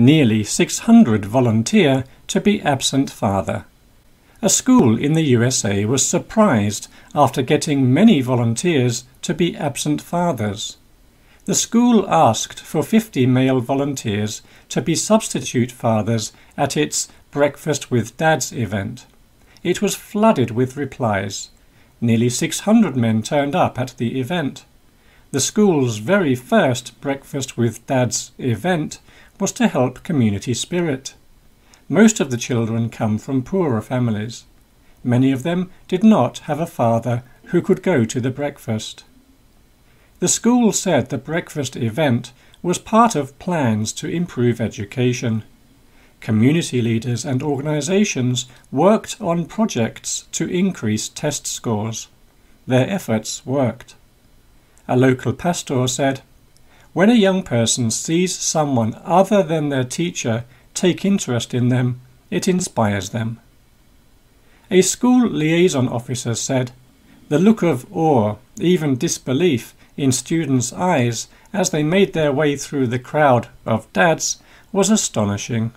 Nearly 600 volunteer to be absent father. A school in the USA was surprised after getting many volunteers to be absent fathers. The school asked for 50 male volunteers to be substitute fathers at its Breakfast with Dads event. It was flooded with replies. Nearly 600 men turned up at the event. The school's very first Breakfast with Dads event was to help community spirit. Most of the children come from poorer families. Many of them did not have a father who could go to the breakfast. The school said the breakfast event was part of plans to improve education. Community leaders and organizations worked on projects to increase test scores. Their efforts worked. A local pastor said, When a young person sees someone other than their teacher take interest in them, it inspires them. A school liaison officer said, The look of awe, even disbelief, in students' eyes as they made their way through the crowd of dads was astonishing.